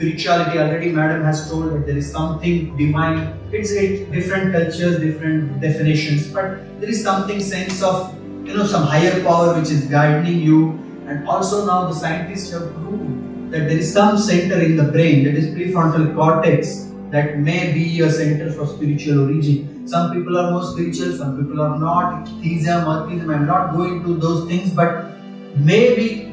spirituality. Already, Madam has told that there is something divine. It's it, different cultures, different definitions, but there is something sense of you know some higher power which is guiding you. And also now the scientists have proved that there is some center in the brain that is prefrontal cortex that may be a center for spiritual origin. Some people are more spiritual, some people are not. Theism, atheism, I'm not going to those things, but maybe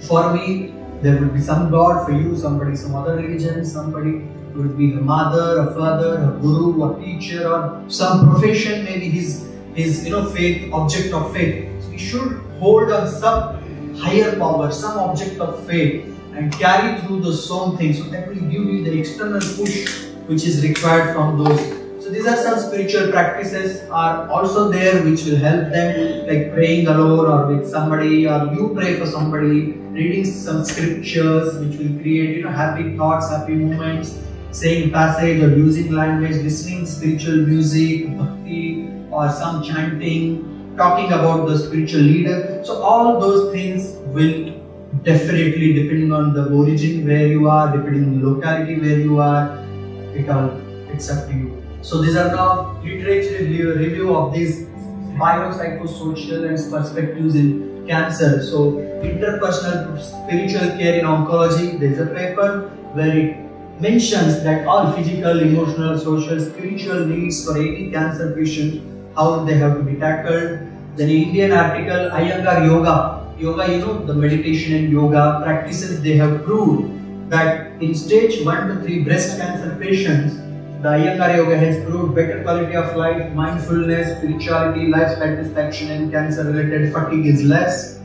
for me there will be some God, for you somebody, some other religion, somebody would be a mother, a father, a guru, a teacher, or some profession, maybe his his you know faith, object of faith. So we should hold on some higher power, some object of faith and carry through those same things. So that will give you the external push which is required from those. So these are some spiritual practices are also there which will help them like praying alone or with somebody or you pray for somebody, reading some scriptures which will create you know happy thoughts, happy moments, saying passage or using language, listening spiritual music, bhakti or some chanting, talking about the spiritual leader. So all those things will definitely depending on the origin where you are, depending on the locality where you are, it all it's up to you. So these are now literature review, review of these biopsychosocial and perspectives in cancer. So interpersonal spiritual care in oncology, there is a paper where it mentions that all physical, emotional, social, spiritual needs for any cancer patient, how they have to be tackled. Then Indian article, Iyengar Yoga, yoga, you know, the meditation and yoga practices, they have proved that in stage 1 to 3 breast cancer patients, the Iyengar Yoga has proved better quality of life, mindfulness, spirituality, life satisfaction and cancer related fatigue is less.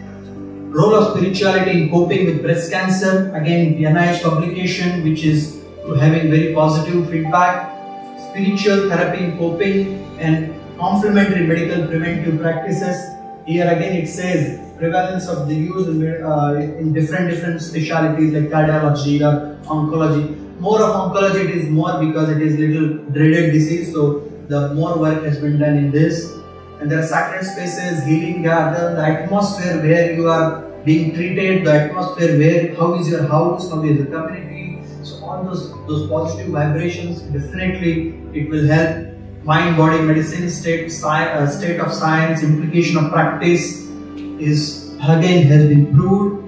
Role of spirituality in coping with breast cancer, again NIH publication which is having very positive feedback. Spiritual therapy in coping and complementary medical preventive practices. Here again it says prevalence of the use in, uh, in different different specialities like cardiology or oncology. More of oncology it is more because it is little dreaded disease. So the more work has been done in this. And there are sacred spaces, healing garden, the atmosphere where you are being treated, the atmosphere where how is your house, how is the community. So all those those positive vibrations definitely it will help mind body medicine state uh, state of science implication of practice is again has been proved